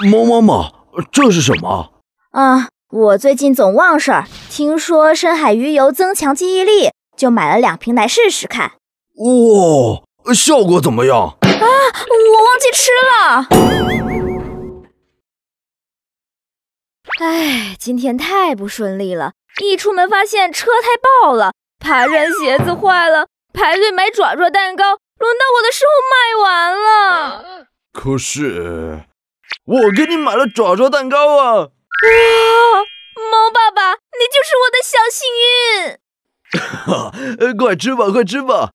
猫妈妈，这是什么？啊，我最近总忘事儿，听说深海鱼油增强记忆力，就买了两瓶来试试看。哇，效果怎么样？啊，我忘记吃了。唉，今天太不顺利了，一出门发现车胎爆了，爬山鞋子坏了，排队买爪爪蛋糕，轮到我的时候卖完了。可是。我给你买了爪爪蛋糕啊！哇，猫爸爸，你就是我的小幸运！哈，快吃吧，快吃吧！